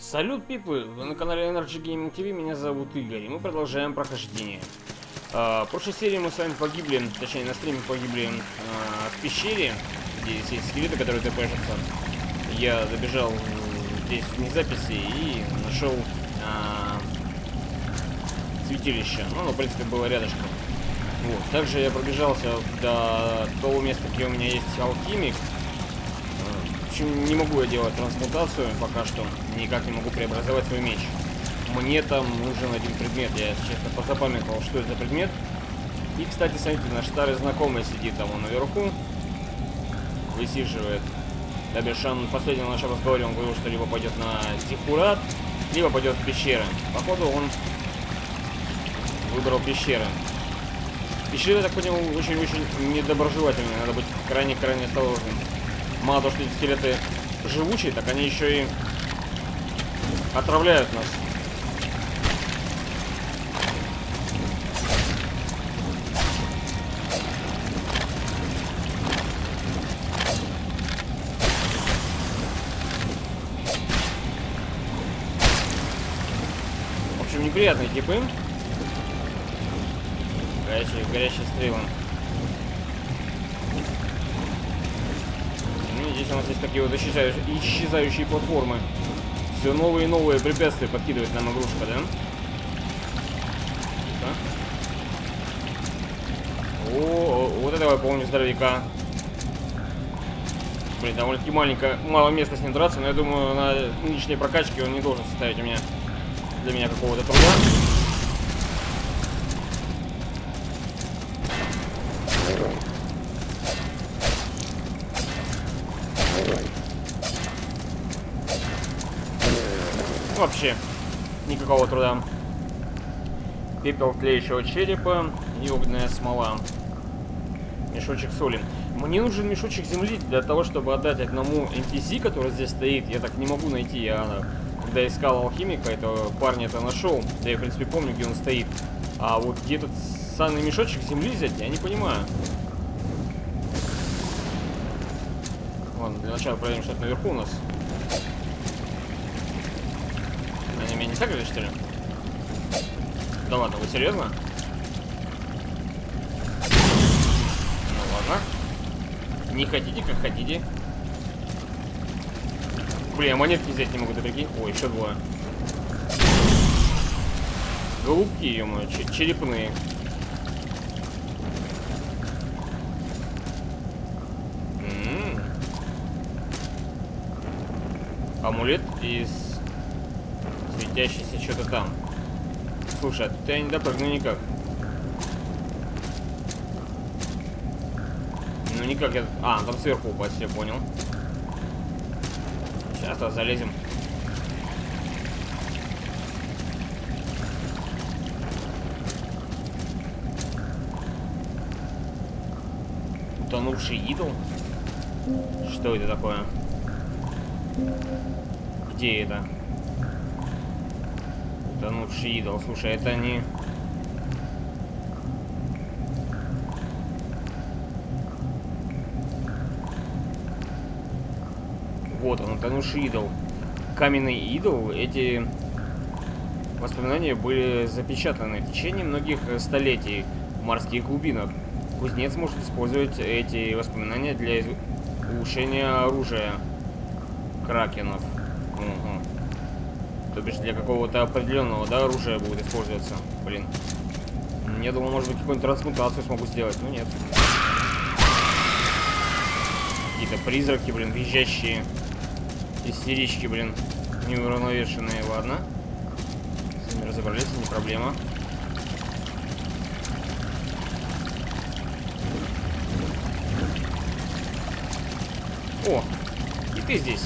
Салют, пипы! Вы на канале Energy Gaming TV, меня зовут Игорь, и мы продолжаем прохождение. А, в прошлой серии мы с вами погибли, точнее на стриме погибли а, в пещере, где есть скелеты, которые тпшатся. Я забежал здесь вне записи и нашел а, святилище. Ну, оно, в принципе, было рядышком. Вот. Также я пробежался до того места, где у меня есть алхимик, общем, не могу я делать трансмутацию пока что. Никак не могу преобразовать свой меч. Мне там нужен один предмет. Я, честно, позапамятовал, что это предмет. И, кстати, смотрите, наш старый знакомый сидит там он наверху. Высиживает. Дабишан в последнем нашем разговоре он говорил, что либо пойдет на Зихурат, либо пойдет в пещеры. Походу он выбрал пещеры. Пещеры, так понял, очень-очень недоброжелательные. Надо быть крайне-крайне осторожным мало того, что эти скелеты живучие, так они еще и отравляют нас. В общем, неприятные типы. Горячие, горячие стрелы. Здесь у нас есть такие вот исчезающие, исчезающие платформы. Все новые и новые препятствия подкидывает нам игрушка, да? О, вот этого я помню здоровяка. Блин, довольно-таки маленькое, мало места с ним драться, но я думаю, на нынешней прокачке он не должен составить у меня для меня какого-то труда. Никакого труда. Пепел тлеющего черепа и огненная смола. Мешочек соли. Мне нужен мешочек земли для того, чтобы отдать одному NPC, который здесь стоит. Я так не могу найти. Я, когда искал алхимика, этого парня это нашел. Да я, в принципе, помню, где он стоит. А вот где этот санный мешочек земли взять, я не понимаю. Ладно, для начала проверим, что это наверху у нас. Меня не сагрили, что ли? Да ладно, вы серьезно? Ну ладно. Не хотите, как хотите. Блин, монетки взять не могу, ты прикинь? Ой, еще двое. Голубки, ё черепные. М-м. Амулет из светящийся что-то там. Слушай, а тут я не допрыгну никак. Ну никак я... А, там сверху упасть, я понял. Сейчас залезем. Утонувший идол? Что это такое? Где это? Утонувший идол. Слушай, это не... Вот он, утонувший идол. Каменный идол. Эти воспоминания были запечатаны в течение многих столетий в морских глубинах. Кузнец может использовать эти воспоминания для улучшения оружия кракенов. Угу. То бишь для какого-то определенного, да, оружия будет использоваться. Блин. Я думал, может быть, какую-нибудь трансмутацию смогу сделать, но нет. Какие-то призраки, блин, визжащие. Истерички, блин, неуравновешенные. Ладно. С ними разобрались, не проблема. О, и ты здесь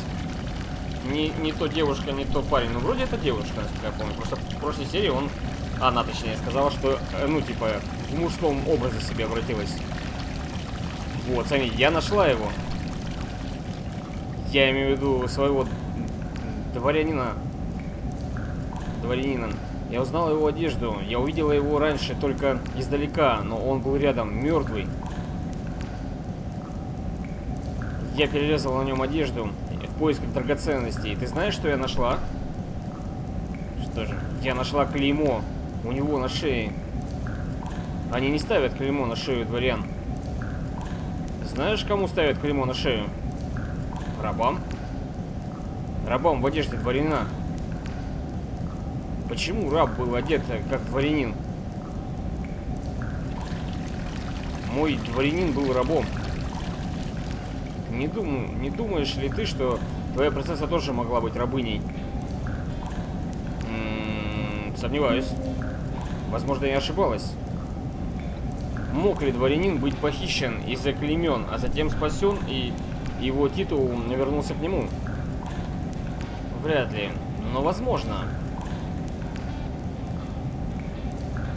не, не то девушка, не то парень. Ну, вроде это девушка, я помню. Просто в прошлой серии он... Она, точнее, сказала, что, э, ну, типа, в мужском образе себе обратилась. Вот, смотри, я нашла его. Я имею в виду своего дворянина. Дворянина. Я узнал его одежду. Я увидела его раньше только издалека, но он был рядом, мертвый. Я перерезал на нем одежду в поисках драгоценностей. Ты знаешь, что я нашла? тоже. Я нашла клеймо у него на шее. Они не ставят клеймо на шею дворян. Знаешь, кому ставят клеймо на шею? Рабам. Рабам в одежде дворянина. Почему раб был одет как дворянин? Мой дворянин был рабом. Не, дум... не думаешь ли ты, что твоя принцесса тоже могла быть рабыней? М -м, сомневаюсь. Возможно, я ошибалась. Мог ли дворянин быть похищен и заклеймен, а затем спасен, и его титул вернулся к нему? Вряд ли, но возможно.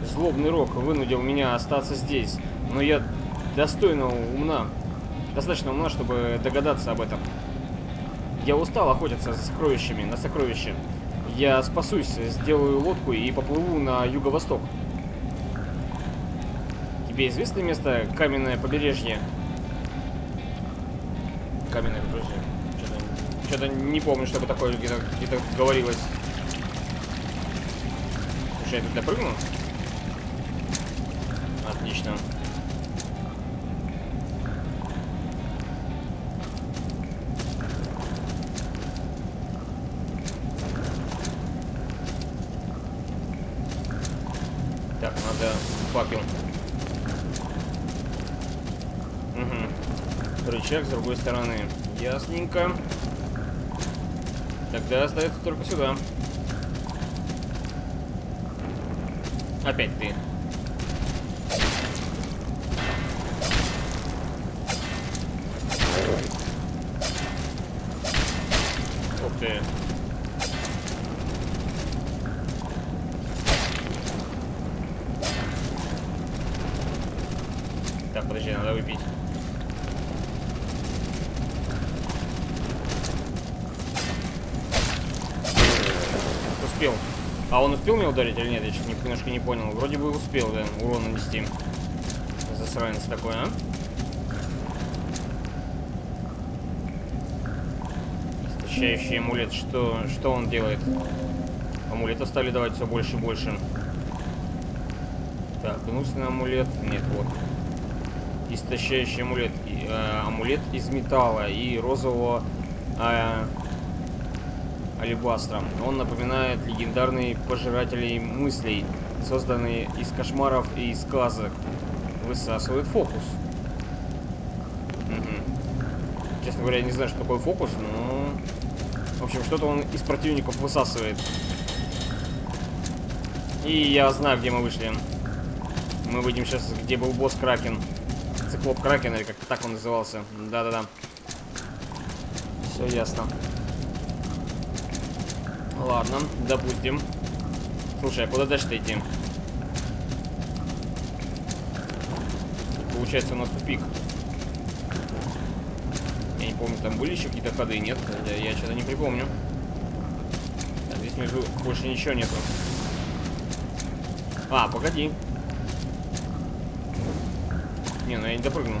Злобный рок вынудил меня остаться здесь, но я достойно умна, достаточно умна, чтобы догадаться об этом. Я устал охотиться за сокровищами, на сокровища. Я спасусь, сделаю лодку и поплыву на юго-восток. Тебе известно место Каменное побережье? Каменное побережье. Что-то не помню, чтобы такое где-то где, говорилось. Слушай, я тут допрыгну? Отлично. Так, надо факел. Угу. Рычаг с другой стороны. Ясненько. Тогда остается только сюда. Опять ты. А он успел меня ударить или нет? Я сейчас немножко не понял. Вроде бы успел, да, урон нанести. Засранец такой, а? Истощающий амулет. Что, что он делает? Амулеты стали давать все больше и больше. Так, гнусный амулет. Нет, вот истощающий амулет. Э, амулет из металла и розового э, алебастра. Он напоминает легендарные пожиратели мыслей, созданные из кошмаров и из сказок. Высасывает фокус. Угу. Честно говоря, я не знаю, что такое фокус, но... В общем, что-то он из противников высасывает. И я знаю, где мы вышли. Мы выйдем сейчас, где был босс Кракен. Циклоп Кракен, или как так он назывался. Да-да-да. Все ясно. Ладно, допустим. Слушай, а куда дальше-то идти? Получается, у нас тупик. Я не помню, там были еще какие-то ходы, нет? Я, я что-то не припомню. Так, здесь внизу больше ничего нету. А, погоди. Не, ну я не допрыгну.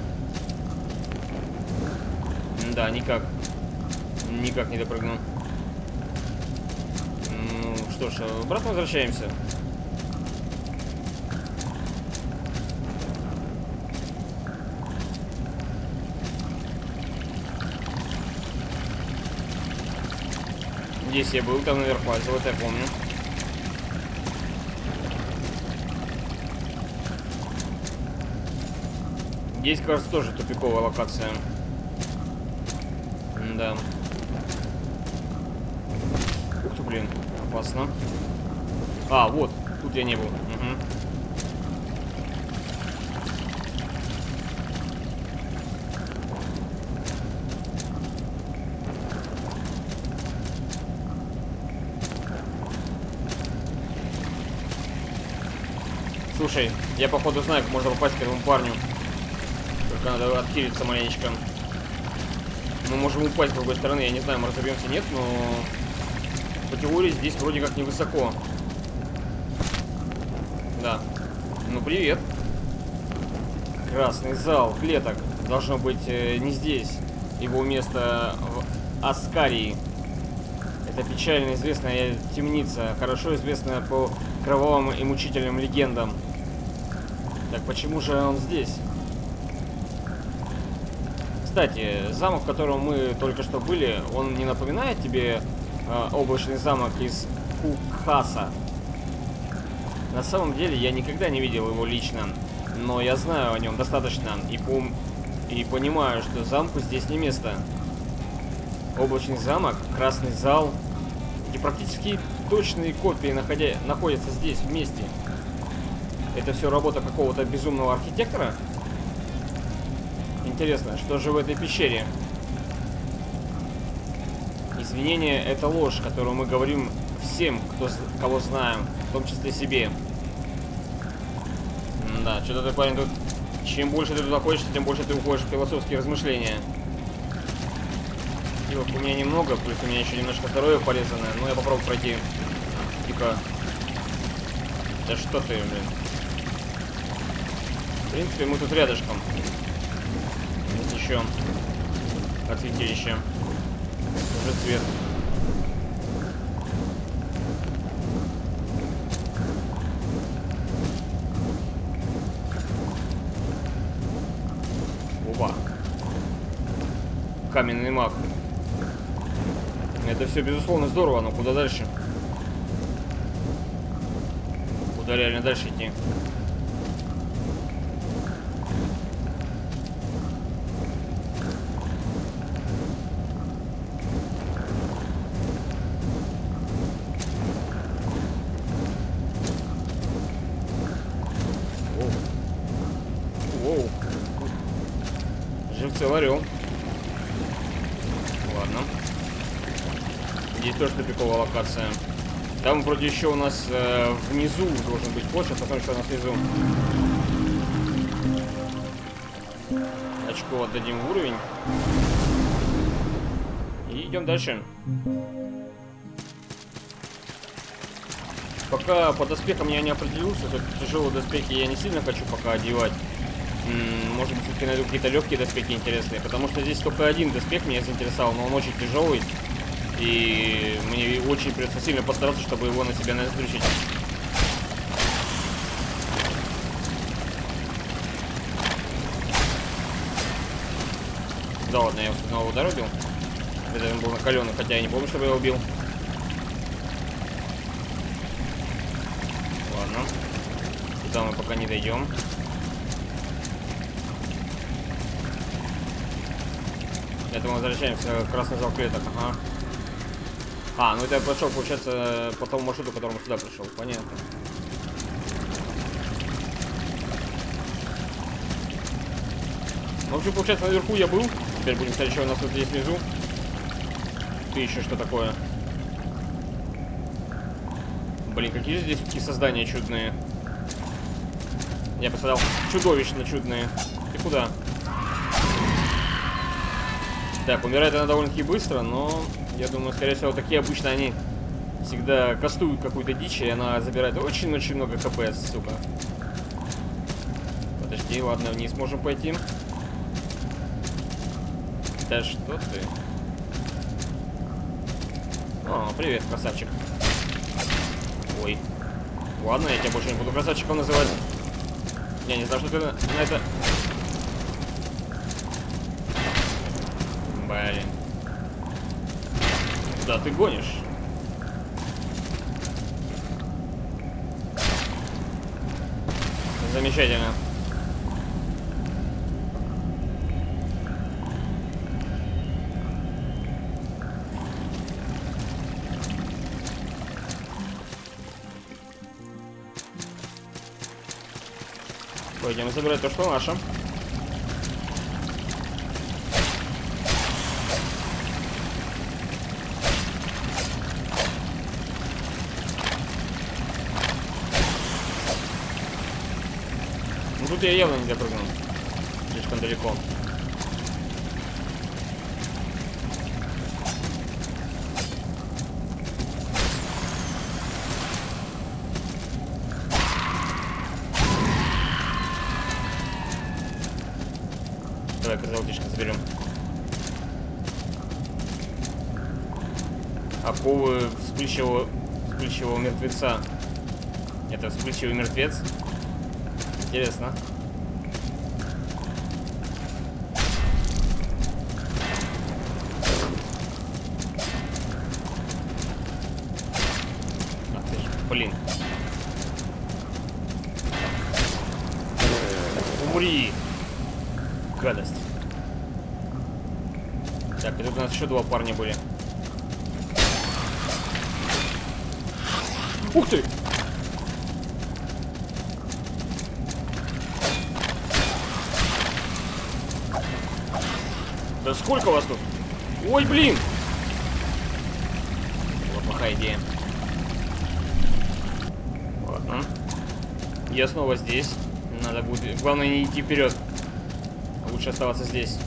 Да, никак. Никак не допрыгну. Что ж, обратно возвращаемся. Здесь я был, там наверх лазил, это я помню. Здесь, кажется, тоже тупиковая локация. Да. Ух ты, блин, опасно. А, вот, тут я не был. Слушай, я походу знаю, как можно попасть к этому парню. Только надо отхилиться маленечко. Мы можем упасть с другой стороны. Я не знаю, мы разобьемся, нет, но... По теории здесь вроде как невысоко. Да. Ну, привет. Красный зал клеток. Должно быть э, не здесь. Его место в Аскарии. Это печально известная темница, хорошо известная по кровавым и мучительным легендам. Так почему же он здесь? Кстати, замок, в котором мы только что были, он не напоминает тебе э, облачный замок из Кукхаса? На самом деле, я никогда не видел его лично, но я знаю о нем достаточно и, пом и понимаю, что замку здесь не место. Облачный замок, красный зал, эти практически точные копии находя находятся здесь вместе. Это все работа какого-то безумного архитектора? Интересно, что же в этой пещере? Извинения — это ложь, которую мы говорим всем, кто, кого знаем, в том числе себе. Да, что-то ты, парень, тут... Чем больше ты туда ходишь, тем больше ты уходишь в философские размышления. И у меня немного, плюс у меня еще немножко здоровье порезанное, но я попробую пройти. Типа... Да что ты, блин. В принципе, мы тут рядышком. Есть еще от святилища. Уже цвет. Оба. Каменный маг. Это все, безусловно, здорово, но куда дальше? Куда реально дальше идти? Локация. Там вроде еще у нас э, внизу должен быть вход. Сейчас посмотрим, что у нас внизу. Очко отдадим в уровень. И идем дальше. Пока по доспехам я не определился, тяжелые доспехи я не сильно хочу пока одевать. Может быть, все-таки найду какие-то легкие доспехи интересные, потому что здесь только один доспех меня заинтересовал, но он очень тяжелый. И мне очень придется сильно постараться, чтобы его на себя настрючить. Да ладно, я его снова удар убил. Это он был накаленный, хотя я не помню, чтобы я его убил. Ладно. Туда мы пока не дойдем. Это мы возвращаемся в красный зал клеток, ага. А, ну это я пошел, получается, по тому маршруту, которому сюда пришел. Понятно. В общем, получается, наверху я был. Теперь будем смотреть, что у нас тут есть внизу. Ты еще что такое? Блин, какие же здесь такие создания чудные. Я бы чудовищно чудные. Ты куда? Так, умирает она довольно-таки быстро, но я думаю, скорее всего, такие обычно они всегда кастуют какую-то дичь, и она забирает очень-очень много хп, сука. Подожди, ладно, вниз можем пойти. Да что ты? О, привет, красавчик. Ой. Ладно, я тебя больше не буду красавчиком называть. Я не знаю, что ты на, на это Блин. Да, ты гонишь. Замечательно. Пойдем забирать то, что наше. Я явно не допрыгнул. Слишком далеко. Давай-ка золотишко заберем. Оковы вспыльчивого, вспыльчивого мертвеца. Это вспыльчивый мертвец. Интересно. Еще два парня были. Ух ты! Да сколько вас тут? Ой, блин! Вот плохая идея. Ладно. Я снова здесь. Надо будет... Главное не идти вперед. Лучше оставаться здесь.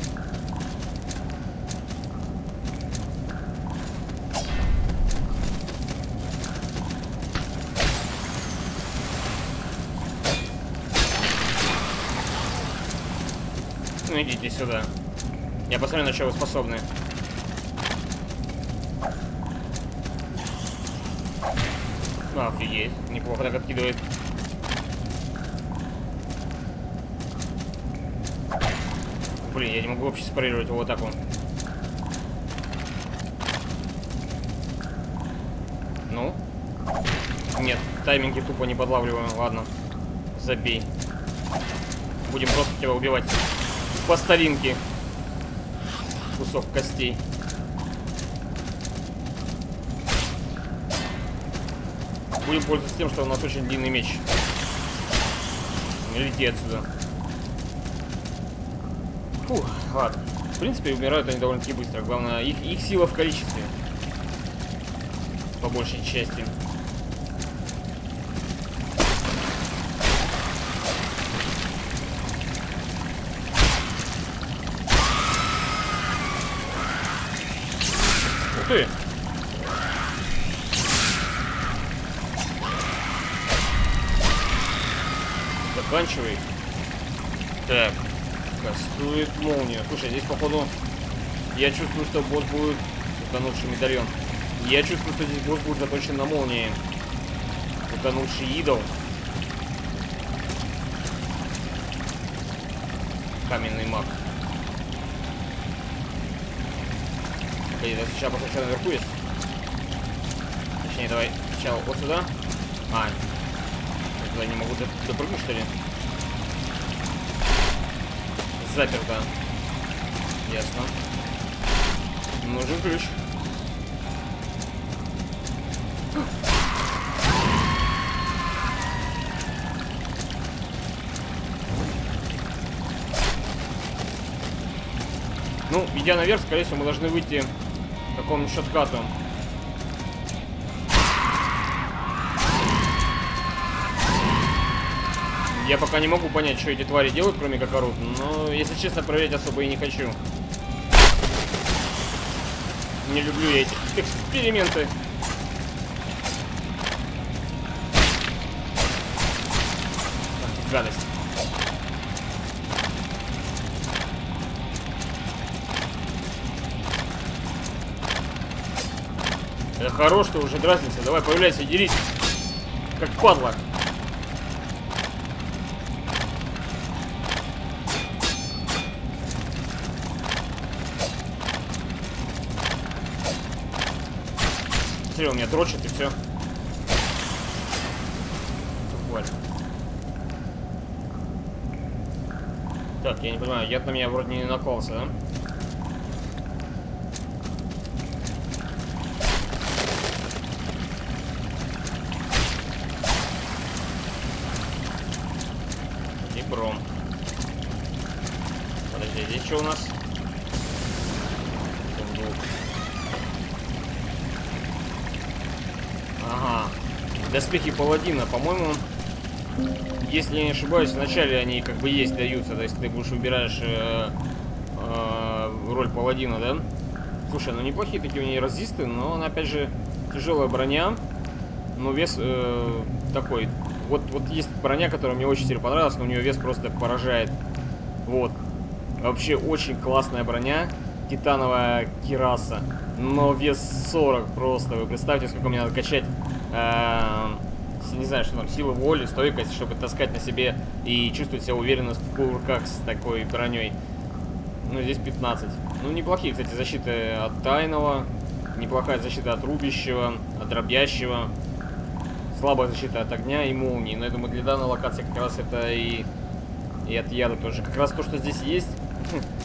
Ну идите сюда. Я посмотрю, на что вы способны. Ну, офигеть. Неплохо так откидывает. Блин, я не могу вообще спарировать его вот атаку. Ну? Нет, тайминги тупо не подлавливаю. Ладно. Забей. Будем просто тебя убивать. По старинке. Кусок костей. Будем пользоваться тем, что у нас очень длинный меч. Лети отсюда. Фух, ладно. В принципе, умирают они довольно-таки быстро. Главное, их, их сила в количестве. По большей части. Ты! Заканчивай. Так. Кастует молнию. Слушай, здесь, походу, я чувствую, что босс будет... Утонувший медальон. Я чувствую, что здесь босс будет заточен на молнии. Утонувший идол. Каменный маг. Да сейчас посмотрю, наверху есть. Точнее, давай сначала вот сюда. А, я не могу допрыгнуть, что ли? Заперто. Ясно. Нужен ключ. Ну, идя наверх, скорее всего, мы должны выйти какому-нибудь шоткату. Я пока не могу понять, что эти твари делают, кроме как орут. Но, если честно, проверять особо и не хочу. Не люблю я эти эксперименты. Гадость. Да хорош ты уже дразнится. Давай, появляйся, дерись. Как падла. Смотри, он меня дрочит и все. Буквально. Так, я не понимаю, яд на меня вроде не наколся, да? Ага. Доспехи паладина, по-моему, если я не ошибаюсь, вначале они как бы есть даются, то есть ты будешь выбираешь э, э, роль паладина, да? Слушай, ну неплохие такие у нее разисты, но она опять же тяжелая броня, но вес э, такой. Вот, вот есть броня, которая мне очень сильно понравилась, но у нее вес просто поражает. Вот. Вообще очень классная броня. Титановая кираса. Но вес 40 просто. Вы представьте, сколько мне надо качать... Э, не знаю, что там, силы воли, стойкость, чтобы таскать на себе и чувствовать себя уверенно в курках с такой броней. Ну, здесь 15. Ну, неплохие, кстати, защиты от тайного. Неплохая защита от рубящего, от дробящего. Слабая защита от огня и молнии. Но я думаю, для данной локации как раз это и, и от яда тоже. Как раз то, что здесь есть.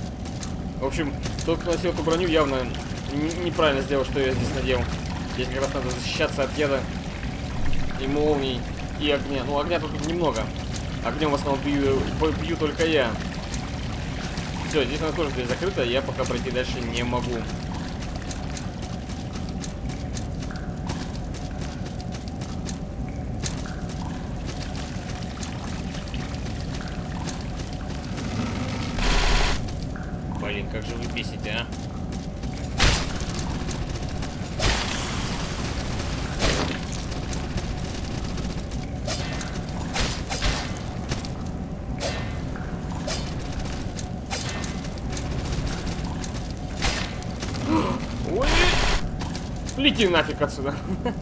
В общем, тот, кто носил эту броню, явно неправильно сделал, что я здесь надел. Здесь как раз надо защищаться от яда и молний, и огня. Ну, огня тут немного. Огнем в основном бью, бью только я. Все, здесь у нас тоже дверь закрыта, я пока пройти дальше не могу. Блин, как же вы бесите, а? Лети нафиг отсюда.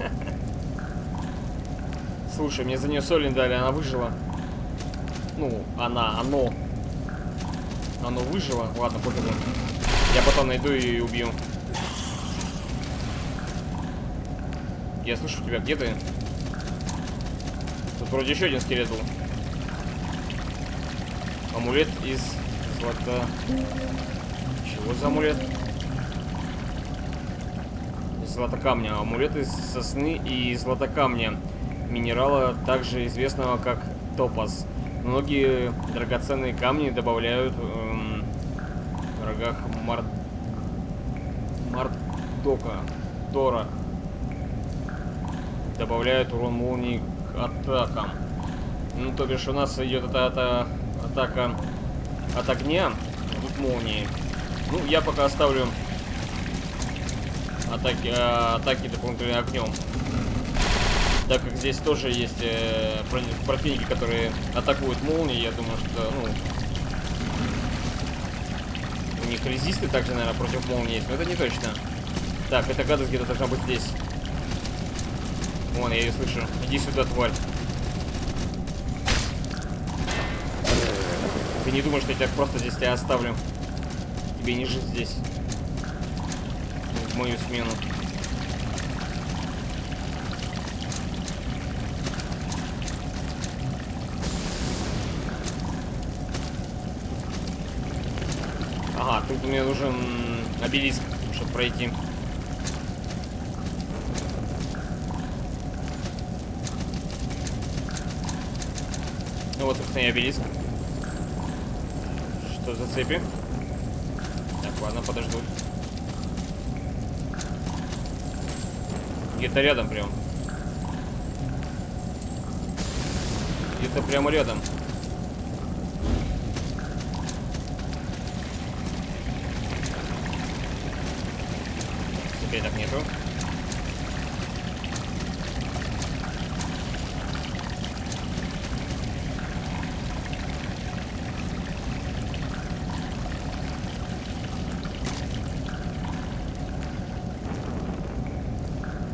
Слушай, мне за нее Солин дали, она выжила. Ну, она, оно. Оно выжило. Ладно, пофигу. Я потом найду и убью. Я слышу тебя, где ты? Тут вроде еще один скелет был. Амулет из золота. Чего за амулет? златокамня. Амулет из сосны и златокамня. Минерала, также известного как топаз. Многие драгоценные камни добавляют эм, в рогах мар... Мардока, Тора. Добавляют урон молнии к атакам. Ну, то бишь у нас идет эта, эта атака от огня, тут молнии. Ну, я пока оставлю атаки, э, атаки дополнительным огнем. Так как здесь тоже есть э, противники, которые атакуют молнией, я думаю, что, ну, них резисты также, наверное, против молнии есть, но это не точно. Так, эта гадость где-то должна быть здесь. Вон, я ее слышу. Иди сюда, тварь. Ты не думаешь, что я тебя просто здесь тебя оставлю? Тебе не жить здесь в мою смену. Мне нужен обелиск, чтобы пройти. Ну вот, собственно, и обелиск. Что за цепи? Так, ладно, подождут. Где-то рядом прям. Где-то прямо рядом. Теперь так нету.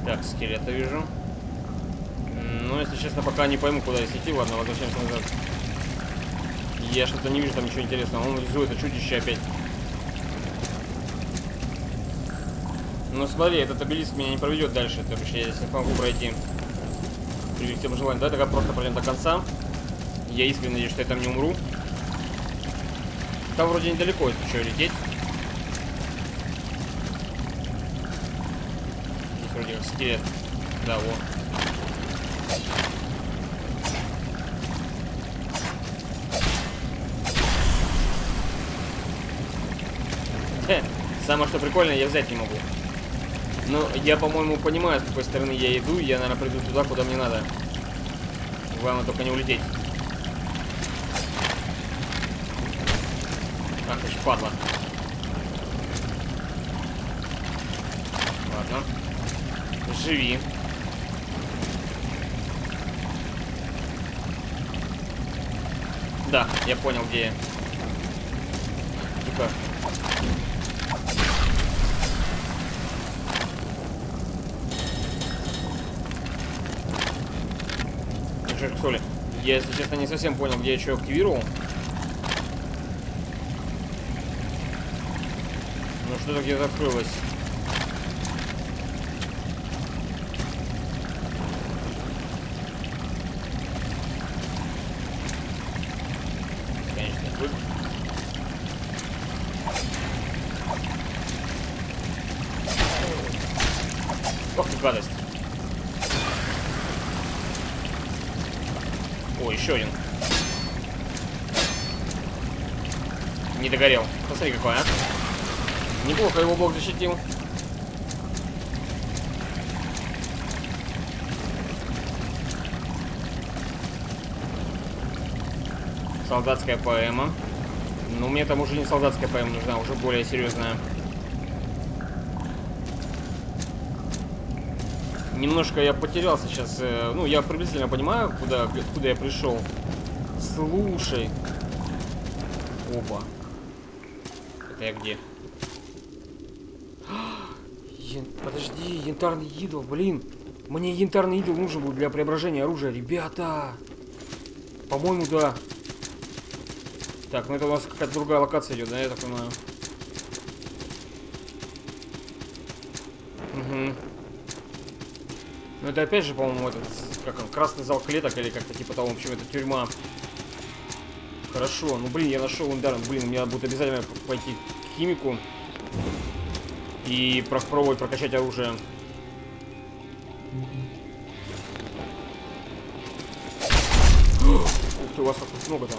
Так, скелета вижу. Ну, если честно, пока не пойму, куда здесь идти. Ладно, возвращаемся назад. Я что-то не вижу там ничего интересного. Он внизу это чудище опять. Ну смотри, этот обелиск меня не проведет дальше. То бишь я здесь не могу пройти. При всем желании. Давай тогда просто пройдем до конца. Я искренне надеюсь, что я там не умру. Там вроде недалеко, если что, лететь. вроде как скелет. Да, вот. Самое что прикольное, я взять не могу. Но я, по-моему, понимаю, с какой стороны я иду. Я, наверное, приду туда, куда мне надо. Главное только не улететь. Ах, ж падла. живи. Да, я понял, где я. Шишек соли. Я, если честно, не совсем понял, где я что активировал. Ну что-то где-то открылось. Посмотри, какой, а. Неплохо его блок защитил. Солдатская поэма. Ну, мне там уже не солдатская поэма нужна, уже более серьезная. Немножко я потерялся сейчас. Э, ну, я приблизительно понимаю, куда, куда я пришел. Слушай. Опа. Это я где? Ян... Подожди, янтарный идол, блин. Мне янтарный идол нужен был для преображения оружия. Ребята! По-моему, да. Так, ну это у нас какая-то другая локация идет, да, я так понимаю. Угу. Ну это опять же, по-моему, этот, как он, красный зал клеток или как-то типа того, в общем, это тюрьма. Хорошо, ну блин, я нашел Индарен, блин, мне будет обязательно пойти к химику и попробовать прокачать оружие. Ух ты, у вас как много-то.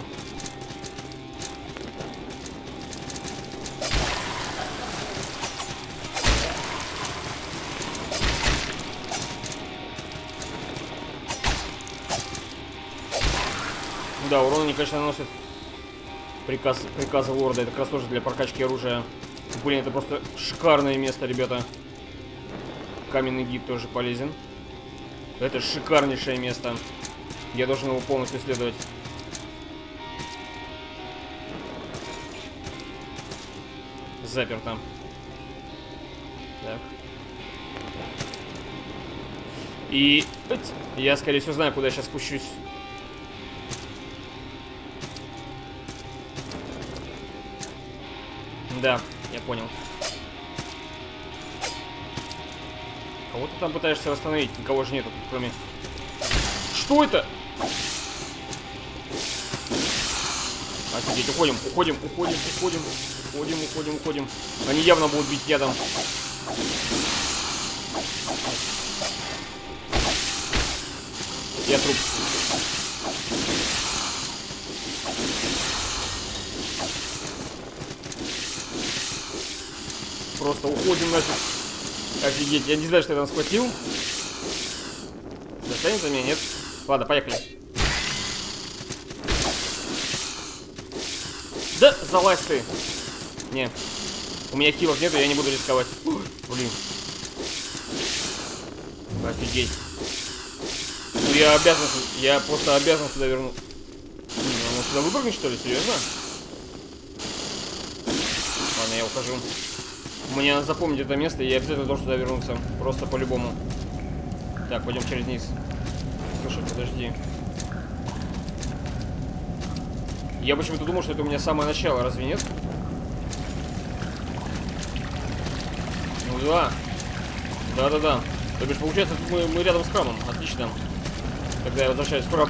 Да, урон они, конечно, наносят приказ, приказа лорда. Это как раз тоже для прокачки оружия. Блин, это просто шикарное место, ребята. Каменный гид тоже полезен. Это шикарнейшее место. Я должен его полностью исследовать. Заперто. Так. И я, скорее всего, знаю, куда я сейчас спущусь. Да, я понял. Кого ты там пытаешься восстановить? Никого же нету, кроме... Что это? Офигеть, уходим, уходим, уходим, уходим, уходим, уходим, уходим. Они явно будут бить ядом. Просто уходим нафиг. Офигеть, я не знаю, что я там схватил. Достанет за меня, нет? Ладно, поехали. Да, залазь ты. Не. У меня хилов нету, я не буду рисковать. Ой, блин. Офигеть. Ну я обязан, я просто обязан сюда вернуть. Он сюда выпрыгнет, что ли? Серьезно? Ладно, я ухожу. Мне надо запомнить это место, и я обязательно должен туда вернуться. Просто по-любому. Так, пойдем через низ. Слушай, подожди. Я почему-то думал, что это у меня самое начало, разве нет? Ну да. Да-да-да. То бишь, получается, мы, мы рядом с храмом. Отлично. Тогда я возвращаюсь в храм.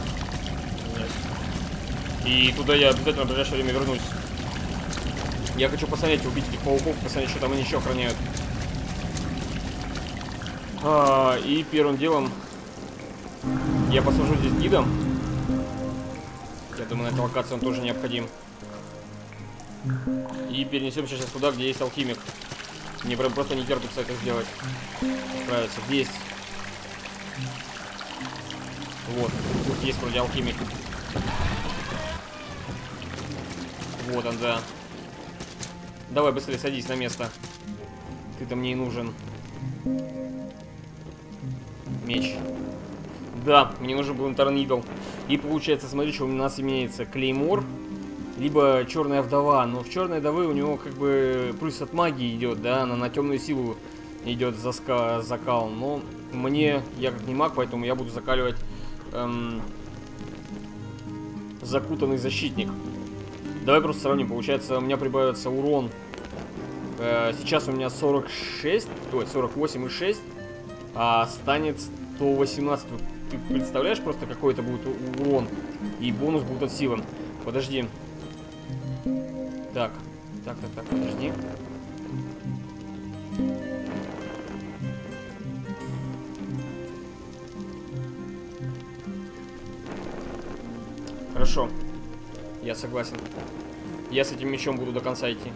И туда я обязательно в ближайшее время вернусь. Я хочу посмотреть, убить этих пауков, посмотреть, что там они еще охраняют. А, и первым делом я посажу здесь гидом. Я думаю, на этой локации он тоже необходим. И перенесемся сейчас туда, где есть алхимик. Мне прям просто не терпится это сделать. Справиться. Есть. Вот. Тут есть вроде алхимик. Вот он, да. Давай быстрее садись на место. Ты-то мне и нужен. Меч. Да, мне нужен был Интернидл. И получается, смотри, что у нас имеется Клеймор, либо Черная Вдова. Но в Черной Вдовы у него как бы плюс от магии идет, да, она на темную силу идет заска закал. Но мне, я как не маг, поэтому я буду закаливать эм, Закутанный защитник. Давай просто сравним. Получается, у меня прибавится урон. Э, сейчас у меня 46, ой, 48,6, а станет 118. Ты представляешь просто, какой это будет урон? И бонус будет от силы. Подожди. Так, так, так, так, подожди. Хорошо. Я согласен. Я с этим мечом буду до конца идти.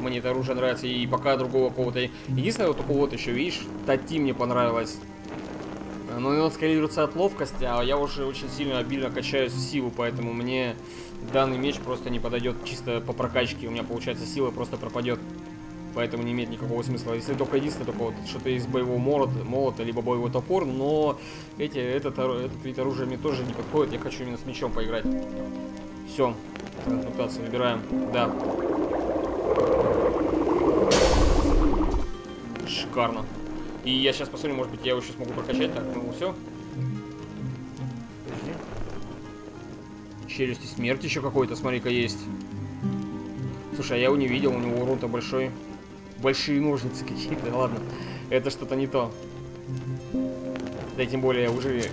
Мне это оружие нравится, и пока другого кого-то... Единственное, вот такого вот еще, видишь, Тати мне понравилось. Но он скалируется от ловкости, а я уже очень сильно обильно качаюсь в силу, поэтому мне данный меч просто не подойдет чисто по прокачке. У меня, получается, сила просто пропадет. Поэтому не имеет никакого смысла. Если только единственное, только вот что-то из боевого молота, молота, либо боевой топор, но эти, этот, этот вид оружия мне тоже не подходит. Я хочу именно с мечом поиграть. Все. Трансмутацию выбираем. Да. Шикарно. И я сейчас посмотрю, может быть, я его еще смогу прокачать. Так, ну все. Челюсти смерти еще какой-то, смотри-ка, есть. Слушай, а я его не видел, у него урон-то большой. Большие ножницы какие-то, ладно. Это что-то не то. Да тем более уже...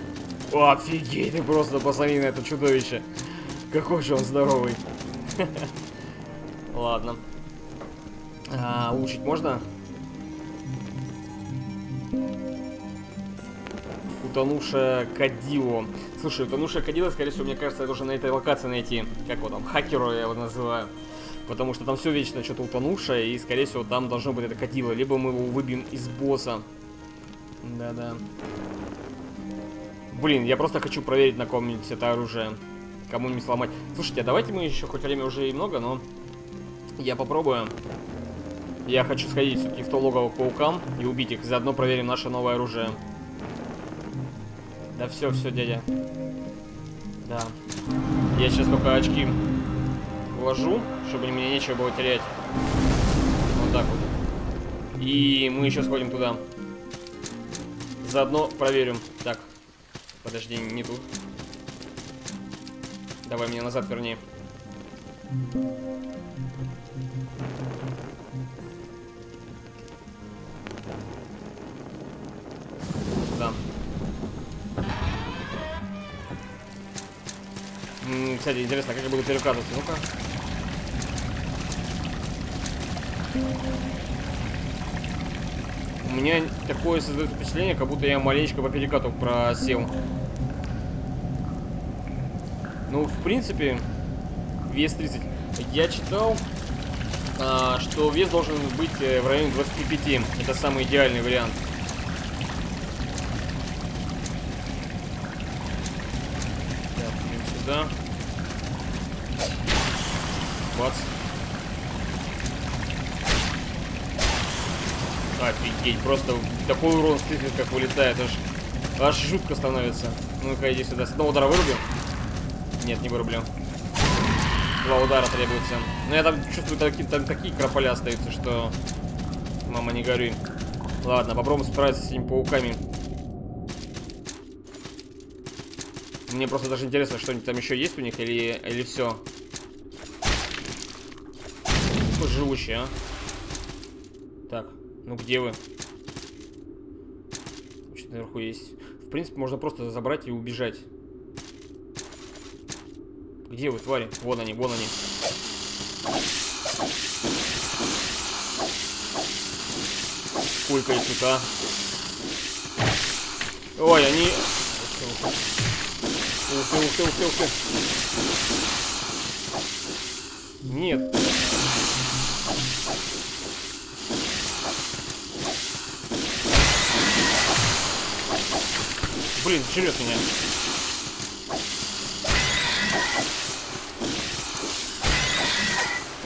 О, офигеть, ты просто посмотри на это чудовище. Какой же он здоровый. Ладно. А, улучшить можно? Утонувшая Кадило. Слушай, утонувшая Кадило, скорее всего, мне кажется, я должен на этой локации найти. Как его там? Хакеру я его называю. Потому что там все вечно что-то утонувшее, и, скорее всего, там должно быть это Кадило. Либо мы его выбьем из босса. Да-да. Блин, я просто хочу проверить на ком-нибудь это оружие кому-нибудь сломать. Слушайте, а давайте мы еще хоть время уже и много, но я попробую. Я хочу сходить все-таки в то логово к паукам и убить их. Заодно проверим наше новое оружие. Да все, все, дядя. Да. Я сейчас только очки вложу, чтобы мне нечего было терять. Вот так вот. И мы еще сходим туда. Заодно проверим. Так, подожди, не тут. Давай меня назад верни. Сюда. Кстати, интересно, как я буду перекатываться. Ну-ка. У меня такое создает впечатление, как будто я маленечко по перекату просел. Ну, в принципе, вес 30. Я читал, а, что вес должен быть э, в районе 25. Это самый идеальный вариант. Так, сюда. Бац. Офигеть, просто такой урон слышит, как вылетает, аж, аж жутко становится. Ну-ка, иди сюда. С одного удара вырубим. Нет, не вырублю. Два удара требуется. Но я там чувствую, такие, там такие крополя остаются, что... Мама, не горюй. Ладно, попробуем справиться с этими пауками. Мне просто даже интересно, что-нибудь там еще есть у них или, или все. Какой живущий, а? Так, ну где вы? Что-то наверху есть. В принципе, можно просто забрать и убежать. Где вы, твари? Вон они, вон они. Сколько их тут, а? Ой, они... Ух ты, ух ты, ух ты, ух ты. Нет. Блин, жрет меня.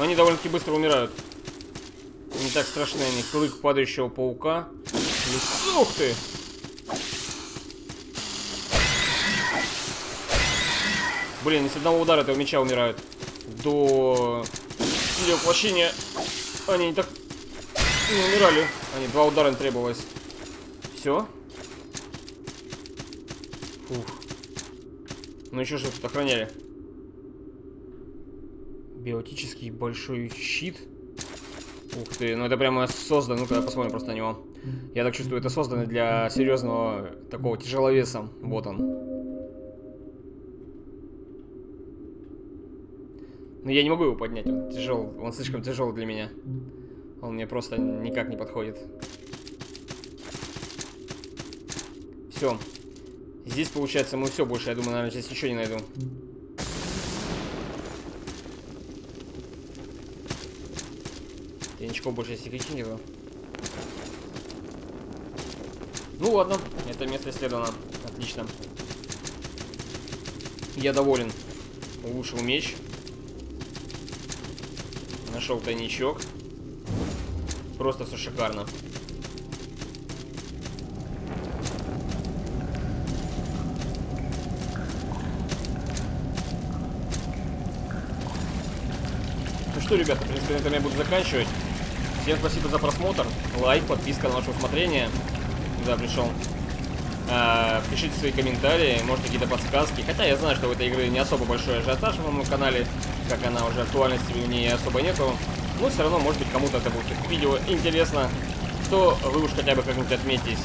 Но они довольно-таки быстро умирают. Не так страшны они. Клык падающего паука. Ух ты! Блин, с одного удара этого меча умирают. До стиля воплощения они не так не умирали. Они два удара им требовалось. Все. Фух. Ну еще тут охраняли. Биотический большой щит. Ух ты, ну это прямо создано. Ну-ка посмотрим просто на него. Я так чувствую, это создано для серьезного такого тяжеловеса. Вот он. Но я не могу его поднять, он тяжел, он слишком тяжелый для меня. Он мне просто никак не подходит. Все. Здесь, получается, мы все больше, я думаю, наверное, здесь еще не найду. Я ничего больше нету. Ну ладно, это место исследовано. Отлично. Я доволен. Улучшил меч. Нашел тайничок. Просто все шикарно. Ну что, ребята, в принципе, на этом я буду заканчивать. Всем спасибо за просмотр, лайк, подписка на ваше усмотрение, куда пришел. А, пишите свои комментарии, может какие-то подсказки. Хотя я знаю, что в этой игре не особо большой ажиотаж на моем канале, как она уже актуальности у нее особо нету. Но все равно, может быть, кому-то это будет видео интересно, то вы уж хотя бы как-нибудь отметьтесь,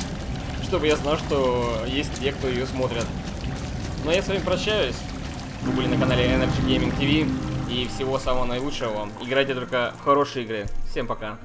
чтобы я знал, что есть те, кто ее смотрят. Ну а я с вами прощаюсь. Вы были на канале Energy Gaming TV. И всего самого наилучшего вам. Играйте только в хорошие игры. Всем пока.